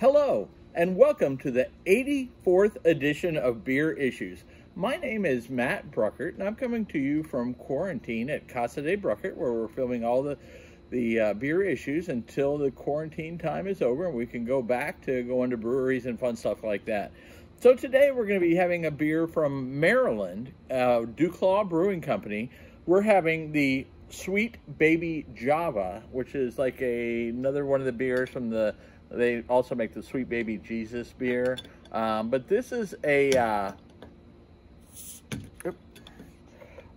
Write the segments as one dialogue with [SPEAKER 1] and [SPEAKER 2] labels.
[SPEAKER 1] Hello, and welcome to the 84th edition of Beer Issues. My name is Matt Bruckert, and I'm coming to you from quarantine at Casa de Bruckert, where we're filming all the the uh, beer issues until the quarantine time is over and we can go back to going to breweries and fun stuff like that. So today we're going to be having a beer from Maryland, uh, Duclaw Brewing Company. We're having the Sweet Baby Java, which is like a, another one of the beers from the they also make the Sweet Baby Jesus beer. Um, but this is a uh,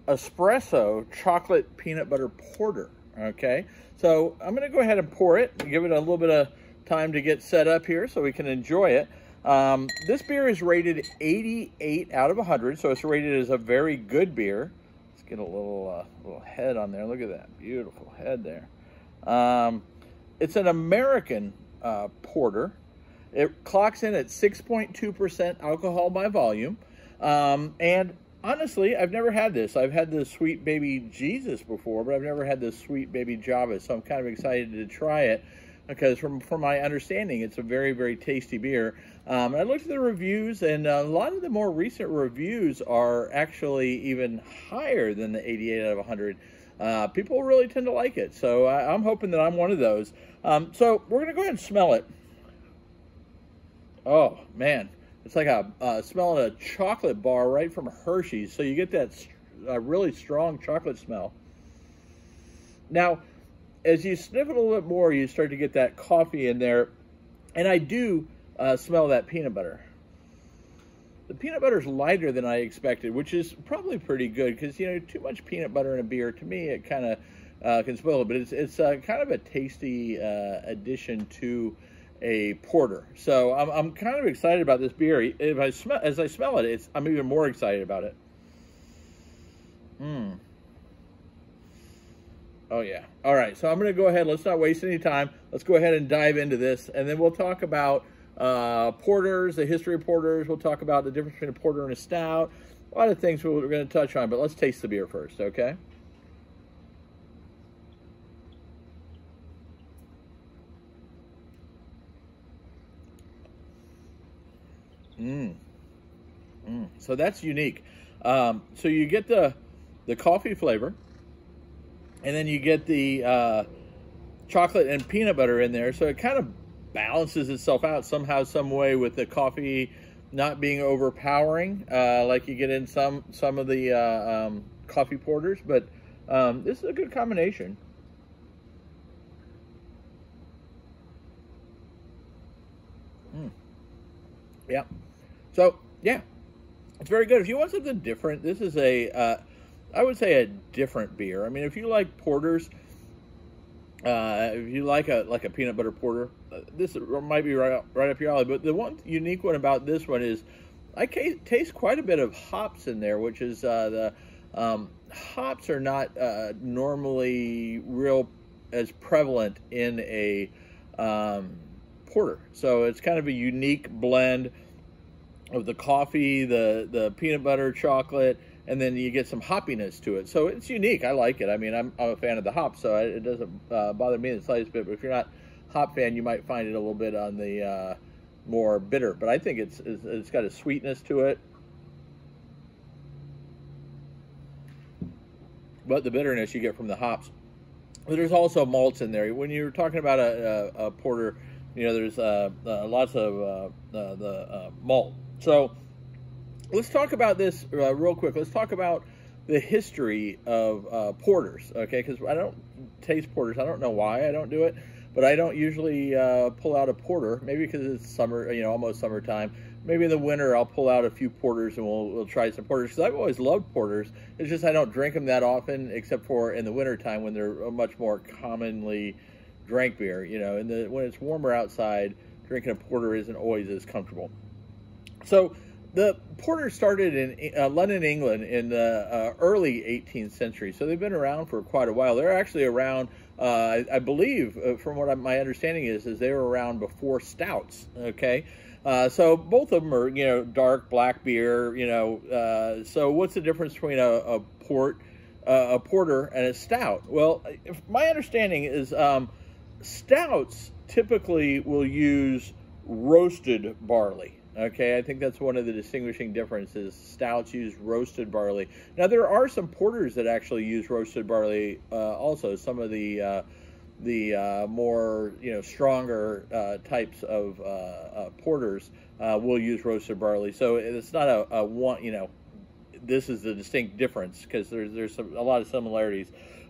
[SPEAKER 1] espresso chocolate peanut butter porter. Okay, so I'm going to go ahead and pour it, give it a little bit of time to get set up here so we can enjoy it. Um, this beer is rated 88 out of 100, so it's rated as a very good beer. Let's get a little uh, little head on there. Look at that beautiful head there. Um, it's an American uh, porter. It clocks in at 6.2% alcohol by volume. Um, and honestly, I've never had this. I've had the Sweet Baby Jesus before, but I've never had the Sweet Baby Java, so I'm kind of excited to try it because from, from my understanding, it's a very, very tasty beer. Um, I looked at the reviews, and a lot of the more recent reviews are actually even higher than the 88 out of 100. Uh, people really tend to like it, so I, am hoping that I'm one of those. Um, so we're going to go ahead and smell it. Oh, man. It's like a uh, smelling a chocolate bar right from Hershey's. So you get that really strong chocolate smell. Now, as you sniff it a little bit more, you start to get that coffee in there. And I do uh, smell that peanut butter. The peanut butter is lighter than I expected, which is probably pretty good because, you know, too much peanut butter in a beer, to me, it kind of uh, can spoil it. But it's, it's uh, kind of a tasty uh, addition to a porter. So I'm, I'm kind of excited about this beer. If I smell, as I smell it, it's, I'm even more excited about it. Mmm. Oh, yeah. All right, so I'm going to go ahead. Let's not waste any time. Let's go ahead and dive into this, and then we'll talk about uh, porters, the history of porters. We'll talk about the difference between a porter and a stout. A lot of things we're going to touch on, but let's taste the beer first, okay? Mmm. Mm. So that's unique. Um, so you get the the coffee flavor and then you get the uh, chocolate and peanut butter in there. So it kind of balances itself out somehow, some way with the coffee not being overpowering, uh, like you get in some some of the uh, um, coffee porters. But um, this is a good combination. Mm. Yeah. So yeah, it's very good. If you want something different, this is a uh, I would say a different beer. I mean, if you like porters, uh, if you like a like a peanut butter porter, uh, this might be right up, right up your alley. But the one unique one about this one is I taste quite a bit of hops in there, which is uh, the um, hops are not uh, normally real as prevalent in a um, porter. So it's kind of a unique blend of the coffee, the the peanut butter, chocolate and then you get some hoppiness to it. So it's unique. I like it. I mean, I'm, I'm a fan of the hop, so it doesn't uh, bother me in the slightest bit. But if you're not hop fan, you might find it a little bit on the uh, more bitter. But I think it's, it's, it's got a sweetness to it. But the bitterness you get from the hops. But there's also malts in there. When you're talking about a, a, a porter, you know, there's uh, uh lots of uh, the uh, malt. So let's talk about this uh, real quick. Let's talk about the history of uh, porters, okay? Because I don't taste porters. I don't know why I don't do it, but I don't usually uh, pull out a porter. Maybe because it's summer, you know, almost summertime. Maybe in the winter I'll pull out a few porters and we'll, we'll try some porters. Because I've always loved porters. It's just I don't drink them that often, except for in the wintertime when they're a much more commonly drank beer. You know, and the when it's warmer outside, drinking a porter isn't always as comfortable. So the porter started in uh, London, England, in the uh, early 18th century, so they've been around for quite a while. They're actually around, uh, I, I, believe, uh, from what I, my understanding is, is they were around before stouts. Okay, uh, so both of them are, you know, dark black beer. You know, uh, so what's the difference between a, a port, a porter, and a stout? Well, my understanding is um, stouts typically will use roasted barley. Okay, I think that's one of the distinguishing differences. Stouts use roasted barley. Now there are some porters that actually use roasted barley. Uh, also, some of the uh, the uh, more you know stronger uh, types of uh, uh, porters will use roasted barley. So it's not a, a one you know this is the distinct difference because there's there's some, a lot of similarities.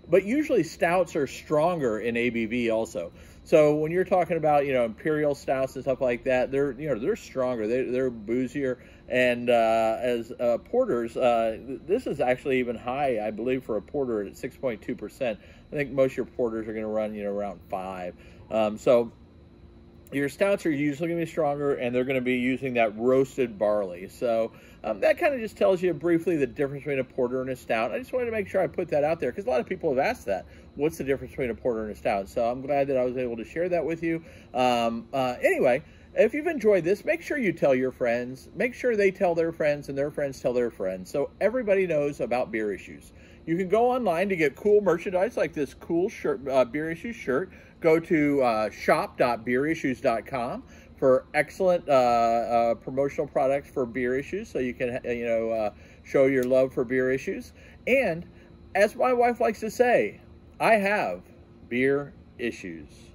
[SPEAKER 1] But usually stouts are stronger in ABV also. So when you're talking about you know imperial stouts and stuff like that, they're you know they're stronger, they, they're boozier, and uh, as uh, porters, uh, this is actually even high, I believe, for a porter at 6.2 percent. I think most of your porters are going to run you know around five. Um, so your stouts are usually going to be stronger and they're going to be using that roasted barley. So um, that kind of just tells you briefly the difference between a porter and a stout. I just wanted to make sure I put that out there because a lot of people have asked that. What's the difference between a porter and a stout? So I'm glad that I was able to share that with you. Um, uh, anyway, if you've enjoyed this, make sure you tell your friends. Make sure they tell their friends and their friends tell their friends so everybody knows about beer issues. You can go online to get cool merchandise like this cool shirt, uh, Beer Issues shirt. Go to uh, shop.beerissues.com for excellent uh, uh, promotional products for beer issues, so you can you know uh, show your love for beer issues. And as my wife likes to say, I have beer issues.